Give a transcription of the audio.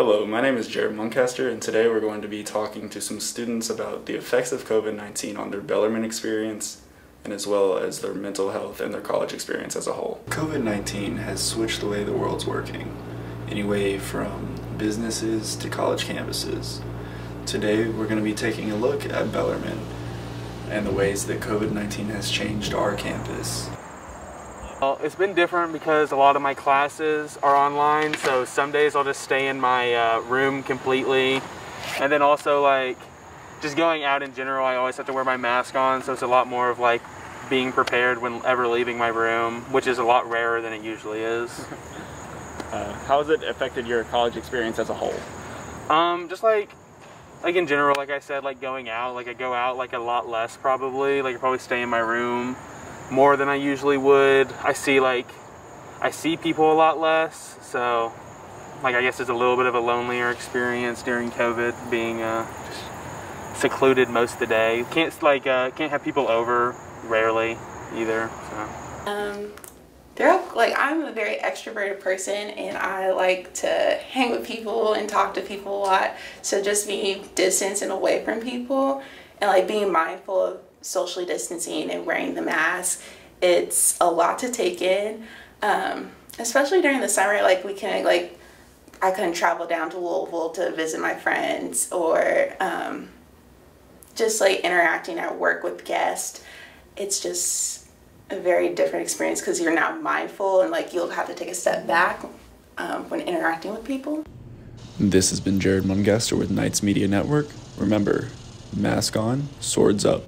Hello, my name is Jared Muncaster, and today we're going to be talking to some students about the effects of COVID 19 on their Bellarmine experience and as well as their mental health and their college experience as a whole. COVID 19 has switched the way the world's working, anyway from businesses to college campuses. Today we're going to be taking a look at Bellarmine and the ways that COVID 19 has changed our campus. Well, it's been different because a lot of my classes are online, so some days I'll just stay in my uh, room completely. And then also, like, just going out in general, I always have to wear my mask on, so it's a lot more of like being prepared whenever leaving my room, which is a lot rarer than it usually is. Uh, how has it affected your college experience as a whole? Um, just like, like in general, like I said, like going out, like I go out like a lot less probably. Like I probably stay in my room more than I usually would. I see like I see people a lot less, so like I guess it's a little bit of a lonelier experience during COVID, being uh, just secluded most of the day. Can't like uh, can't have people over rarely either. So. Um, they're like I'm a very extroverted person, and I like to hang with people and talk to people a lot. So just being distance and away from people, and like being mindful of socially distancing and wearing the mask, it's a lot to take in. Um, especially during the summer, like we can like I couldn't travel down to Louisville to visit my friends or um, just like interacting at work with guests. It's just a very different experience because you're now mindful and like you'll have to take a step back um, when interacting with people. This has been Jared Muncaster with Knights Media Network. Remember, mask on, swords up.